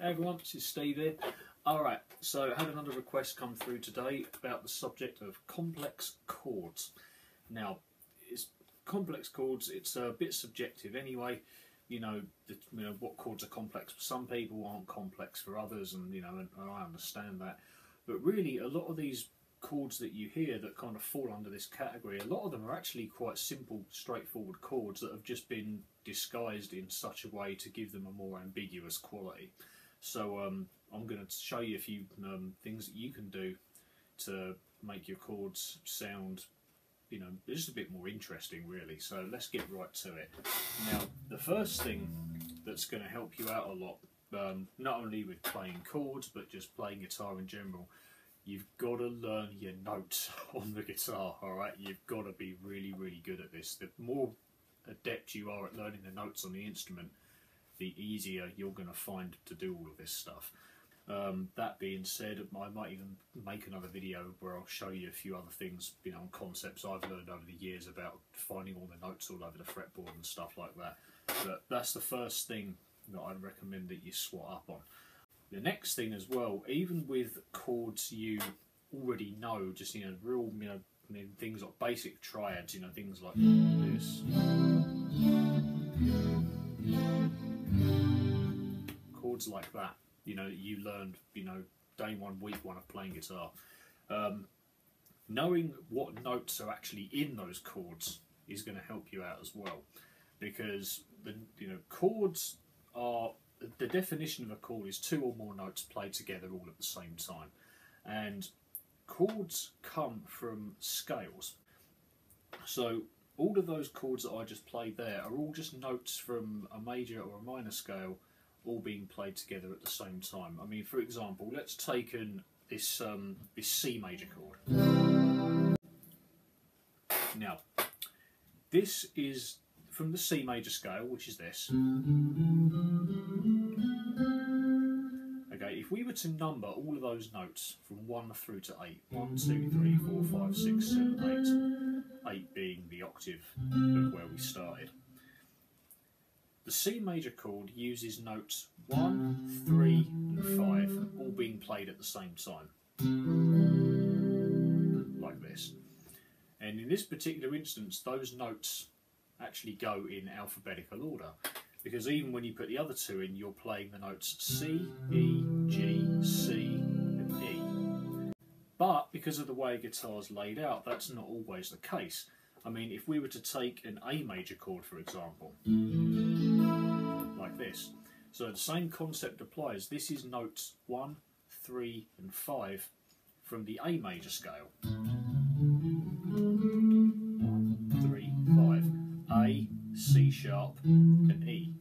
Hey everyone, this is Steve here. Alright, so I had another request come through today about the subject of complex chords. Now, it's complex chords, it's a bit subjective anyway. You know, the, you know what chords are complex for some people aren't complex for others, and you know, and, and I understand that. But really, a lot of these chords that you hear that kind of fall under this category, a lot of them are actually quite simple, straightforward chords that have just been disguised in such a way to give them a more ambiguous quality. So um, I'm going to show you a few um, things that you can do to make your chords sound, you know, just a bit more interesting really. So let's get right to it. Now, the first thing that's going to help you out a lot, um, not only with playing chords, but just playing guitar in general, you've got to learn your notes on the guitar, alright? You've got to be really, really good at this. The more adept you are at learning the notes on the instrument, the easier you're going to find to do all of this stuff. Um, that being said, I might even make another video where I'll show you a few other things, you know, concepts I've learned over the years about finding all the notes all over the fretboard and stuff like that. But that's the first thing that I'd recommend that you swat up on. The next thing as well, even with chords you already know, just you know, real you know, things like basic triads, you know, things like this. Chords like that, you know, you learned, you know, day one, week one of playing guitar. Um, knowing what notes are actually in those chords is going to help you out as well, because the you know chords are the definition of a chord is two or more notes played together all at the same time. And chords come from scales. So all of those chords that I just played there are all just notes from a major or a minor scale all being played together at the same time. I mean, for example, let's take an, this, um, this C major chord. Now, this is from the C major scale, which is this. Okay, if we were to number all of those notes from 1 through to 8, 1, 2, 3, 4, 5, 6, 7, 8, 8 being the octave of where we started. The C major chord uses notes 1, 3 and 5 all being played at the same time. Like this. And in this particular instance, those notes actually go in alphabetical order because even when you put the other two in, you're playing the notes C, E, G, C, and E. But because of the way guitar's laid out, that's not always the case. I mean, if we were to take an A major chord, for example, so the same concept applies. This is notes 1, 3, and 5 from the A major scale. 3, 5, A, C sharp, and E.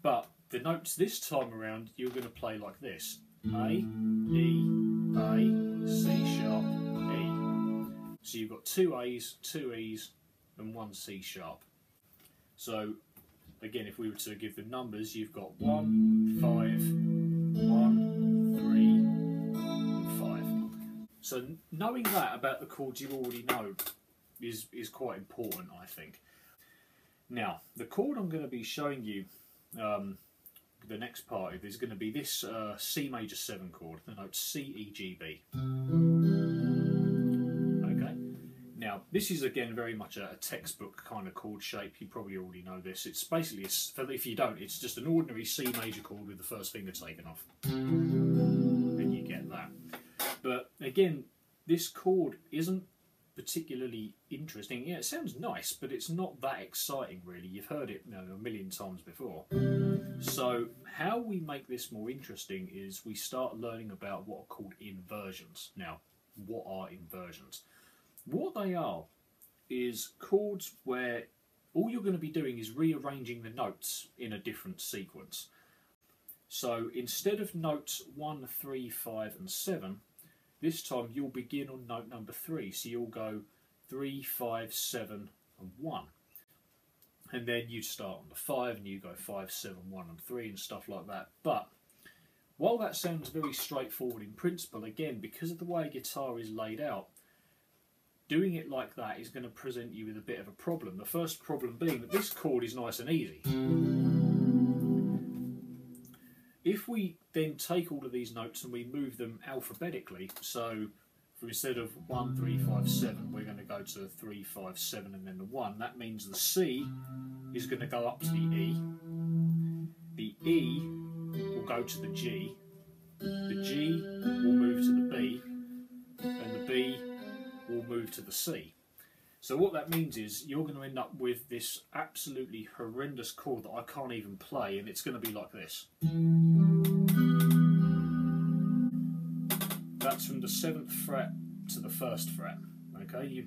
But the notes this time around you're going to play like this A, E, A, C sharp, E. So you've got two A's, two E's, and one C sharp. So again, if we were to give the numbers, you've got one, five, one, three, and five. So knowing that about the chords you already know is, is quite important, I think. Now, the chord I'm going to be showing you, um, the next part of is going to be this uh, C major 7 chord, the note C, E, G, B. This is again very much a, a, textbook kind of chord shape. You probably already know this. It's basically, if you don't, it's just an ordinary C major chord with the first finger taken off. And you get that. But again, this chord isn't particularly interesting. Yeah, it sounds nice, but it's not that exciting really. You've heard it you know, a million times before. So how we make this more interesting is we start learning about what are called inversions. Now, what are inversions? What they are is chords where all you're going to be doing is rearranging the notes in a different sequence. So instead of notes 1, 3, 5 and 7, this time you'll begin on note number three, so you'll go three, five, seven, and one. And then you start on the five, and you go five, seven, one, and three, and stuff like that. But while that sounds very straightforward in principle, again, because of the way a guitar is laid out, doing it like that is going to present you with a bit of a problem. The first problem being that this chord is nice and easy. if we then take all of these notes and we move them alphabetically, so instead of 1, 3, 5, 7, we're going to go to 3, 5, 7 and then the 1. That means the C is going to go up to the E. The E will go to the G. The G will move to the B. And the B will move to the C. So what that means is you're going to end up with this absolutely horrendous chord that I can't even play and it's going to be like this. That's from the seventh fret to the first fret. Okay, you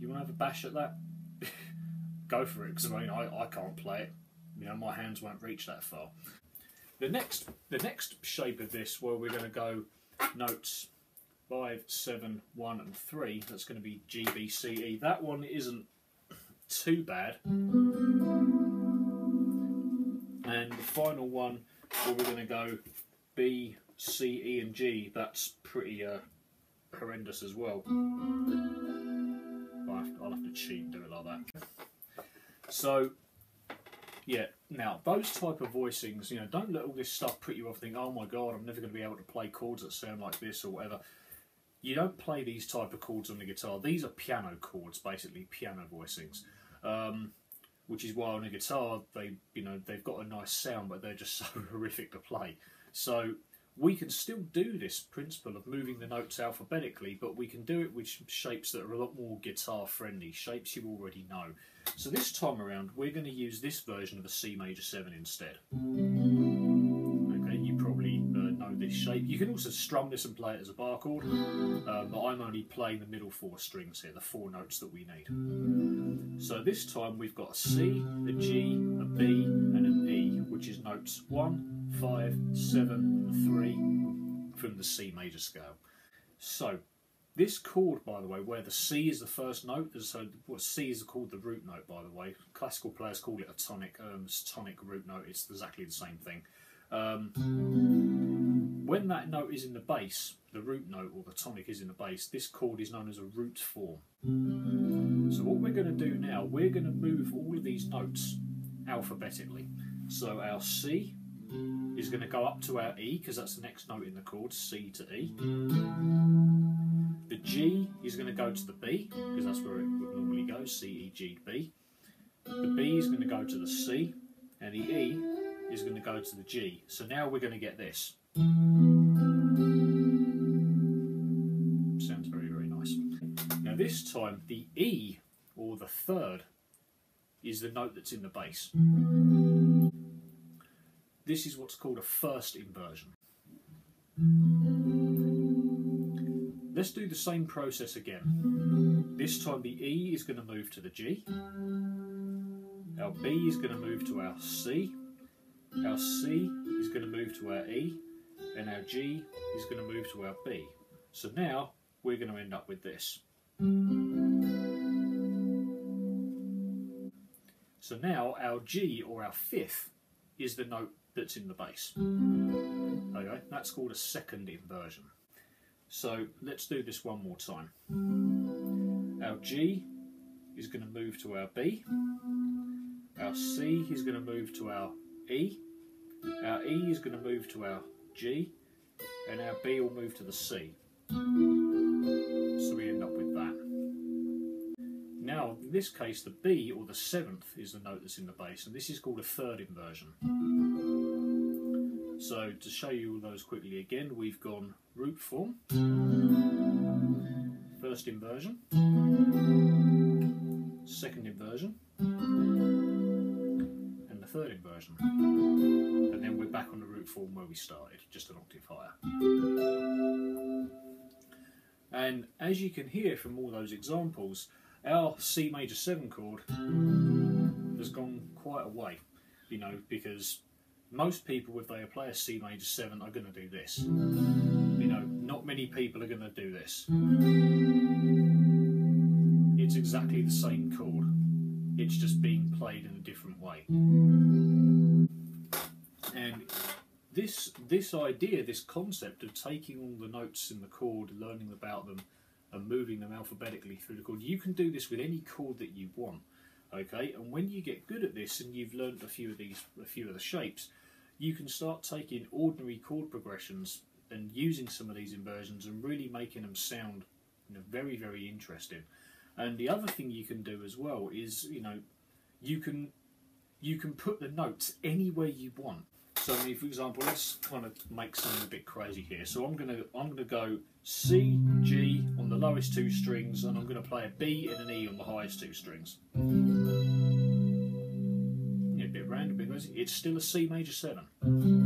you want to have a bash at that? Go for it, because I mean I, I can't play it. You know my hands won't reach that far. The next the next shape of this, where we're going to go notes five, seven, one, and three. That's going to be G, B, C, E. That one isn't too bad. And the final one, where we're going to go B, C, E, and G. That's pretty uh, horrendous as well. I'll have, I'll have to cheat and do it like that. So, yeah. Now, those type of voicings, you know, don't let all this stuff put you off. Think, oh my god, I'm never going to be able to play chords that sound like this or whatever. You don't play these type of chords on the guitar. These are piano chords, basically piano voicings. Um, which is why on a guitar they, you know, they've got a nice sound, but they're just so horrific to play. So we can still do this principle of moving the notes alphabetically, but we can do it with shapes that are a lot more guitar friendly, shapes you already know. So this time around, we're going to use this version of a C major 7 instead. Shape. You can also strum this and play it as a bar chord, um, but I'm only playing the middle four strings here, the four notes that we need. So this time we've got a C, a G, a B, and an E, which is notes 1, 5, 7, 3 from the C major scale. So this chord, by the way, where the C is the first note, so what C is called the root note, by the way. Classical players call it a tonic, um, tonic root note. It's exactly the same thing. Um, when that note is in the bass, the root note or the tonic is in the bass, this chord is known as a root form. So what we're going to do now, we're going to move all of these notes alphabetically. So our C is going to go up to our E because that's the next note in the chord, C to E. The G is going to go to the B because that's where it would normally go, C, E, G, B. The B is going to go to the C and the E is going to go to the G. So now we're going to get this. Sounds very, very nice. Now this time the E, or the third, is the note that's in the bass. This is what's called a first inversion. Let's do the same process again. This time the E is going to move to the G. Our B is going to move to our C. Our C is going to move to our E. And our G is going to move to our B. So now we're going to end up with this. So now our G, or our fifth, is the note that's in the bass. Okay, that's called a second inversion. So let's do this one more time. Our G is going to move to our B. Our C is going to move to our E. Our E is going to move to our G. And our B will move to the C. So we end up with that. Now, in this case, the B, or the seventh, is the note that's in the bass, and this is called a third inversion. So to show you all those quickly again, we've gone root form, first inversion, second inversion, third inversion. And then we're back on the root form where we started, just an octave higher. And as you can hear from all those examples, our C major 7 chord has gone quite a way, you know, because most people, if they play a C major 7, are going to do this. You know, not many people are going to do this. It's exactly the same chord, it's just being played in a different way. And this, this idea, this concept of taking all the notes in the chord, learning about them, and moving them alphabetically through the chord, you can do this with any chord that you want okay and when you get good at this and you've learned a few of these a few of the shapes you can start taking ordinary chord progressions and using some of these inversions and really making them sound you know, very, very interesting. And the other thing you can do as well is, you know, you can you can put the notes anywhere you want. So, I mean, for example, let's kind of make something a bit crazy here. So, I'm gonna I'm gonna go C, G on the lowest two strings, and I'm gonna play a B and an E on the highest two strings. Yeah, a bit random, crazy. It's still a C major seven.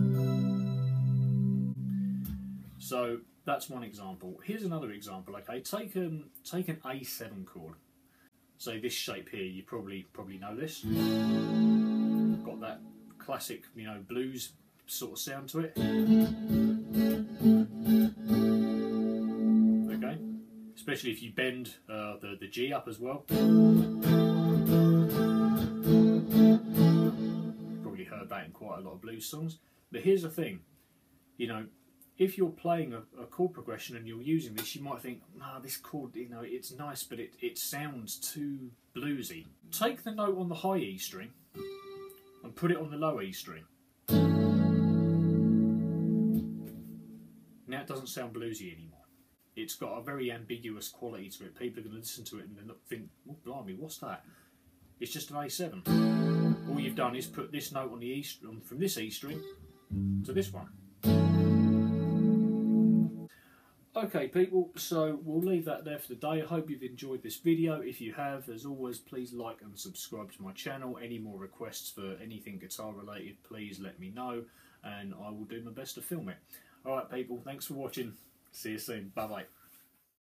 So that's one example. Here's another example. Okay, take um take an A7 chord. So this shape here, you probably probably know this. Got that classic, you know, blues sort of sound to it. Okay, especially if you bend uh, the the G up as well. Probably heard that in quite a lot of blues songs. But here's the thing, you know, if you're playing a, a, chord progression and you're using this, you might think, "Ah, this chord, you know, it's nice, but it, it sounds too bluesy." Take the note on the high E string and put it on the low E string. Now it doesn't sound bluesy anymore. It's got a very ambiguous quality to it. People are going to listen to it and then think, "Oh, blimey, what's that?" It's just an A7. All you've done is put this note on the E string from this E string to this one. Okay, people, so we'll leave that there for the day. I hope you've enjoyed this video. If you have, as always, please like and subscribe to my channel. Any more requests for anything guitar related, please let me know, and I will do my best to film it. Alright, people, thanks for watching. See you soon. Bye bye.